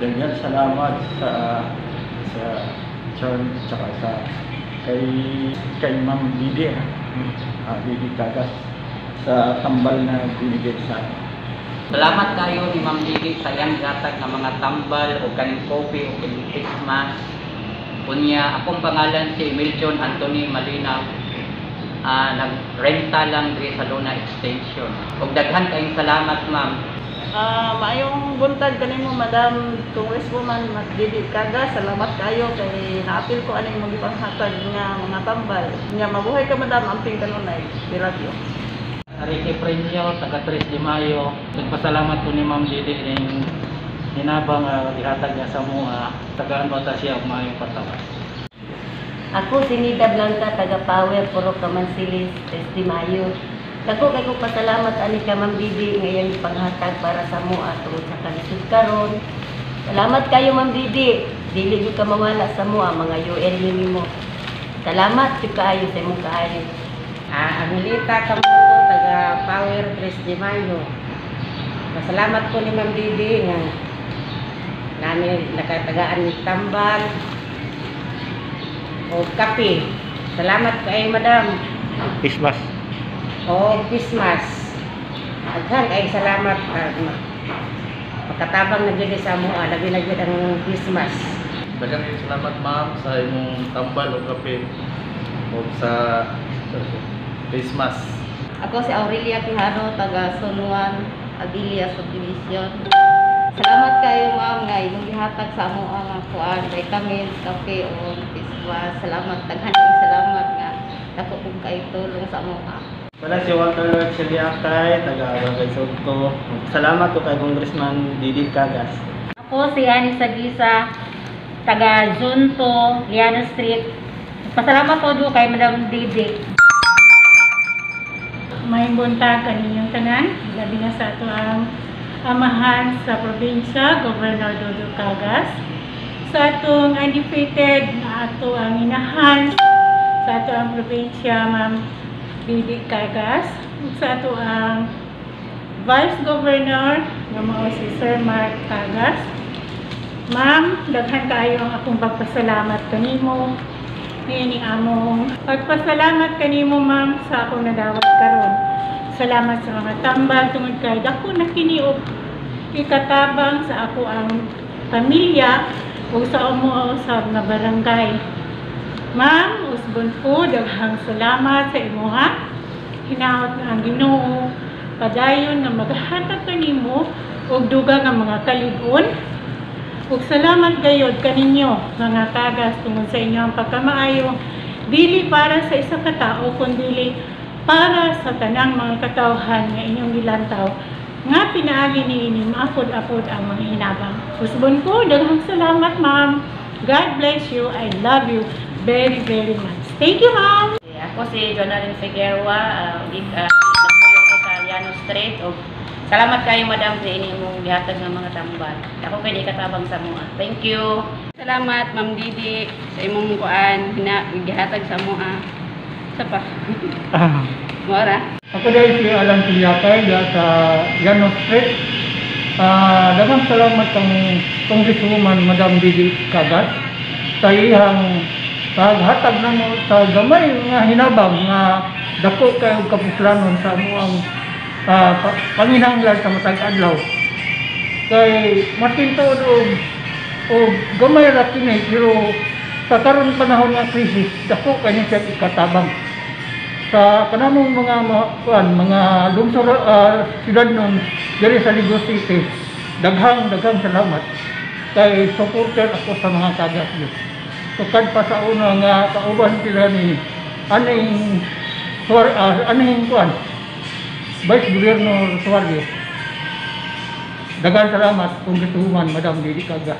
Daghan salamat sa sa Charm tsaka sa kay kay Ma'am Didi ha. Ah, Didi Kagas sa tambal na binigay sa. Salamat kayo ni Ma'am Didi sa iyang gatag ng mga tambal o kaning coffee o kaning Christmas. Kunya, akong pangalan si Milton Anthony Malinaw. Ah, nagrenta lang diri sa Luna Extension. Ug daghan kayong salamat, ma'am. Ah, maayong buntag kanimo Madam Congresswoman Magdidi Kaga. Salamat kayo kay naapil ko aning mga panghatag nga mga tambal. Nga mabuhay ka Madam amping kanunay. We love you. Ricky Prenyo, taga 3 de Mayo. Nagpasalamat ko ni Ma'am Didi ng hinabang uh, dihatag niya sa mga tagaan bata siya ug maayong patawas. Ako si Nida Blanca, taga Power, Puro Kamansilis, Este Mayo. Dako kay ko pasalamat ani ka Ma'am Didi ngayon panghatag para sa mo ato sa kalisod karon. Salamat kayo Ma'am Didi. Dili gyud ka mawala sa mo ang mga UN nimo. Salamat jud kaayo sa imong kaayo. Ah, Angelita Kamuto, taga Power 3 de Mayo. Masalamat ko ni Ma'am Didi nga nani nakatagaan ni tambal o kape. Salamat kay Madam. Christmas. O Christmas. Aghan kay salamat ah, ma- Pagkatabang na gyud sa mo, labi na ang Christmas. Daghang salamat ma'am sa imong tambal o kape o sa Christmas. Ako si Aurelia Quijano, taga Sunuan, Agilia Subdivision. Salamat kayo ma'am nga imong gihatag sa amo ang kuan, vitamins, kape o piswa. Salamat daghan kayong salamat nga dako kong kay tulong sa amo. Wala si Walter Chiliakay, taga Barangay Soto. Salamat ko kay Congressman Didi Kagas. Ako si Ani Sagisa, taga Junto, Liana Street. Pasalamat po doon kay Madam Didi. may buntag kaninyong tanan, labi na sa ato ang amahan sa probinsya, Governor Dodo Cagas, sa atong undefeated na ato ang inahan sa ato ang probinsya, Ma'am Didi Cagas, ug sa ato ang Vice Governor nga mao si Sir Mark Cagas. Ma'am, daghan kaayo ang akong pagpasalamat kanimo Niini among pagpasalamat kanimo ma'am sa akong nadawat karon. Salamat sa mga tambal tungod kay dako na kiniog ikatabang sa ako ang pamilya ug sa umo sa barangay. Ma'am, usbon po daghang salamat sa imuha. Hinaot nga ang Ginoo padayon nga maghatag kanimo og dugang nga mga kalig-on Ug salamat gayod kaninyo mga kagas tungod sa inyong pagkamaayo dili para sa isa ka tao kundi para sa tanang mga katawhan nga inyong gilantaw nga pinaagi niini maapod-apod ang mga hinabang. Usbon ko, daghang salamat ma'am. God bless you. I love you very, very much. Thank you, ma'am. Ako si Jonalyn Figueroa, uh, di- uh, nagpuyo sa Llano Street. O, salamat kayo, madam, sa inyong gihatag ng mga tambal. Ako kay di katabang sa mua. Thank you. Salamat, Ma'am Didi, sa imong kuan, hina, gihatag sa mua. Sa pa. Mora. Ako dahil si Alan da sa Llano Street. Ah, daghang salamat kang Congresswoman Madam Didi Cagas sa iyang paghatag namo sa gamay nga hinabang nga dako kay og kapuslanon sa amuang uh, panginahanglan sa matag adlaw. Kay matin tuod og og gamay ra kini pero sa karon panahon nga krisis dako kay siya ikatabang. Sa kanamong mga kuan, mga lungsod uh, siyudad nun diri sa Ligo City daghang daghang salamat. Kay supporter ako sa mga kagas yun tukad pa sa una nga kauban sila ni aning Suar, uh, aning kuan. Vice Governor Suarez. Daghang salamat kung gituman Madam Didi Kaga